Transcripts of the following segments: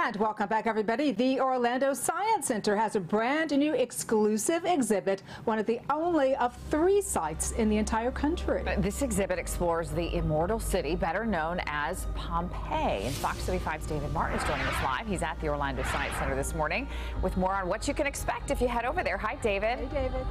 And welcome back, everybody. The Orlando Science Center has a brand new exclusive exhibit, one of the only of three sites in the entire country. Uh, this exhibit explores the immortal city, better known as Pompeii. And Fox 35's David Martin is joining us live. He's at the Orlando Science Center this morning with more on what you can expect if you head over there. Hi, David. Hey, David.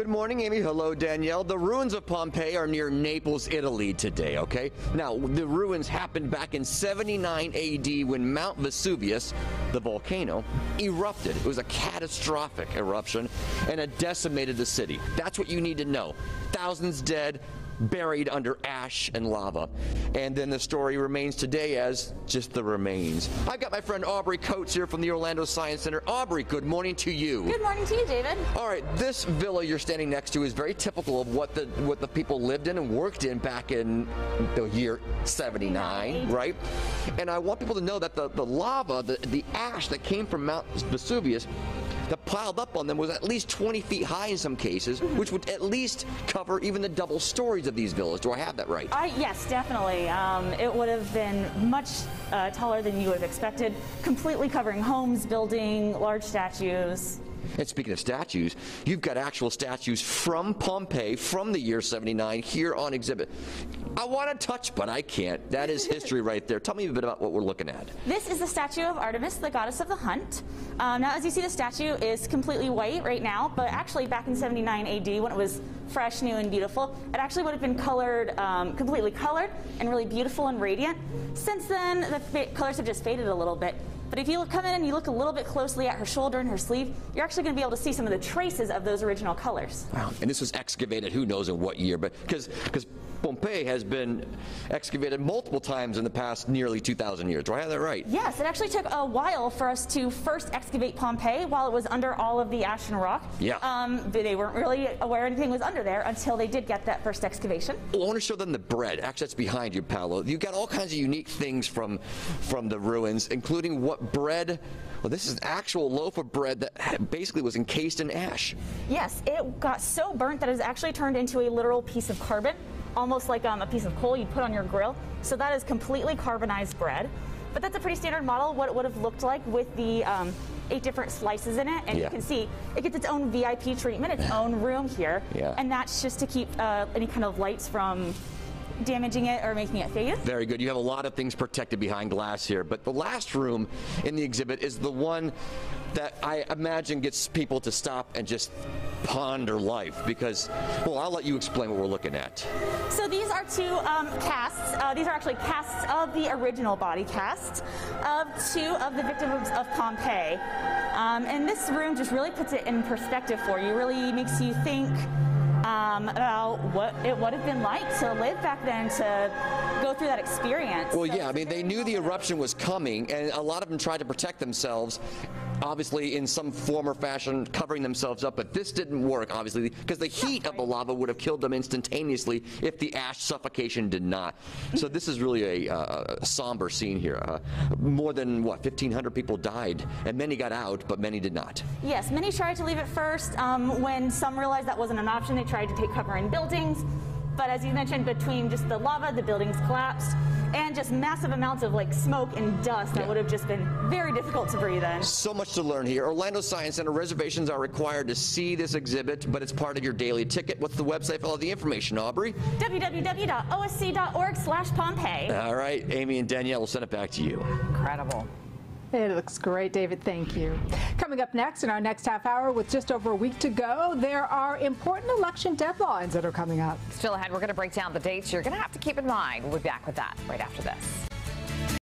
Good morning, Amy. Hello, Danielle. The ruins of Pompeii are near Naples, Italy today, okay? Now, the ruins happened back in 79 AD when Mount Vesuvius, the volcano, erupted. It was a catastrophic eruption and it decimated the city. That's what you need to know. Thousands dead, buried under ash and lava. And then the story remains today as just the remains. I've got my friend Aubrey Coates here from the Orlando Science Center. Aubrey, good morning to you. Good morning to you, David. All right, this villa you're standing next to is very typical of what the what the people lived in and worked in back in the year 79, right? And I want people to know that the, the lava, the, the ash that came from Mount Vesuvius that piled up on them was at least 20 feet high in some cases, mm-hmm. which would at least cover even the double stories of these villas. Do I have that right? Uh, yes, definitely. Um, it would have been much uh, taller than you would have expected, completely covering homes, building, large statues. And speaking of statues, you've got actual statues from Pompeii from the year 79 here on exhibit. I want to touch, but I can't. That is history right there. Tell me a bit about what we're looking at. This is the statue of Artemis, the goddess of the hunt. Um, now, as you see, the statue is completely white right now, but actually back in 79 AD, when it was fresh, new, and beautiful, it actually would have been colored, um, completely colored, and really beautiful and radiant. Since then, the colors have just faded a little bit. But if you come in and you look a little bit closely at her shoulder and her sleeve, you're actually going to be able to see some of the traces of those original colors. Wow. And this was excavated who knows in what year, but because Pompeii has been excavated multiple times in the past nearly 2,000 years. Do I have that right? Yes, it actually took a while for us to first excavate Pompeii while it was under all of the ash and rock. Yeah. Um, they weren't really aware anything was under there until they did get that first excavation. Well, I want to show them the bread. Actually, that's behind you, Paolo. You've got all kinds of unique things from from the ruins, including what bread. Well, this is an actual loaf of bread that basically was encased in ash. Yes, it got so burnt that it was actually turned into a literal piece of carbon almost like um, a piece of coal you'd put on your grill. So that is completely carbonized bread. But that's a pretty standard model, what it would have looked like with the um, eight different slices in it. And Yeah. you can see it gets its own VIP treatment, its own room here. Yeah. And that's just to keep uh, any kind of lights from damaging it or making it fade. Very good. You have a lot of things protected behind glass here, but the last room in the exhibit is the one that I imagine gets people to stop and just ponder life because, well, I'll let you explain what we're looking at. So these are two um, casts. Uh, these are actually casts of the original body cast of two of the victims of Pompeii. Um, and this room just really puts it in perspective for you, really makes you think um, about what it would have been like to live back then, to go through that experience. Well, So yeah, I mean, they knew the eruption was coming, and a lot of them tried to protect themselves, obviously in some form or fashion, covering themselves up. But this didn't work, obviously, because the heat of the lava would have killed them instantaneously if the ash suffocation did not. So this is really a, uh, a somber scene here. Uh, more than what 1,500 people died, and many got out, but many did not. Yes, many tried to leave at first. Um, when some realized that wasn't an option, they tried to take cover in buildings. But as you mentioned, between just the lava, the buildings collapsed, and just massive amounts of like smoke and dust that Yeah. would have just been very difficult to breathe in. So much to learn here. Orlando Science Center reservations are required to see this exhibit, but it's part of your daily ticket. What's the website for all the information, Aubrey? www.osc.org slash Pompeii. All right, Amy and Danielle we'll send it back to you. Incredible. It looks great, David. Thank you. Coming up next in our next half hour, with just over a week to go, there are important election deadlines that are coming up. Still ahead, we're going to break down the dates you're going to have to keep in mind. We'll be back with that right after this.